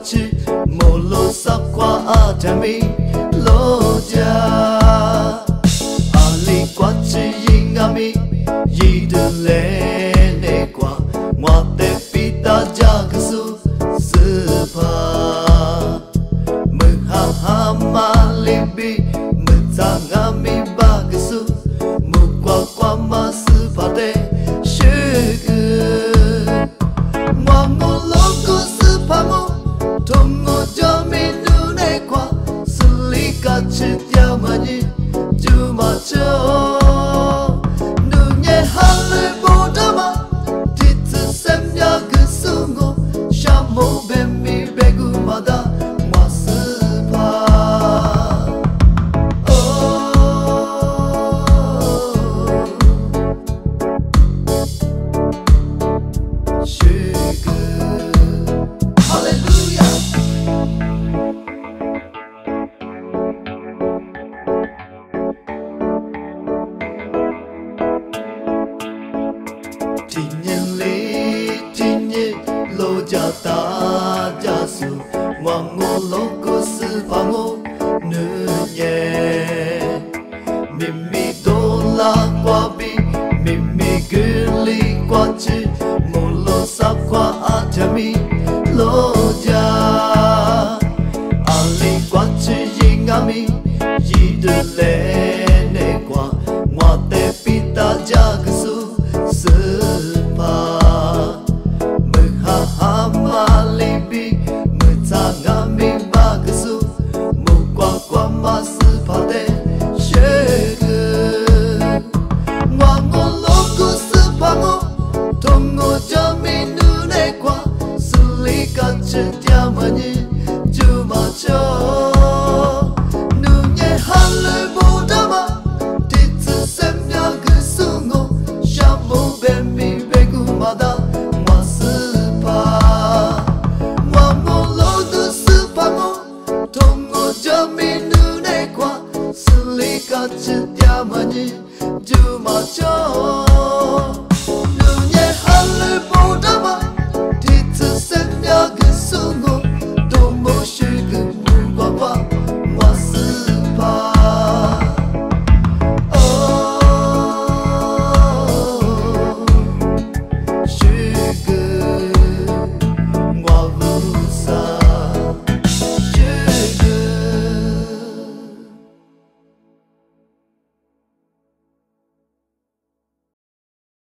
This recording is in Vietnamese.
chi molo sakwa adami lo ja touching su Ngoan ngô lô cô sư phá ngô, nữ nhẹ Mimi đô la qua bi Mimi gư li qua chi Mô lô sa qua a cha mi, lô cha Ali qua chi yi nga ka chê tia nhi Chu ma cho Nu nhẹ ha lê bồ đa ma Titsu sem nya gu su ngô Shamu bemi begu mada Mwa sư pa Mwa ngô lô du sư pa ngô Tông ngô cha mi nu ne qua Sư li ka chê tia ma nhi Chu cho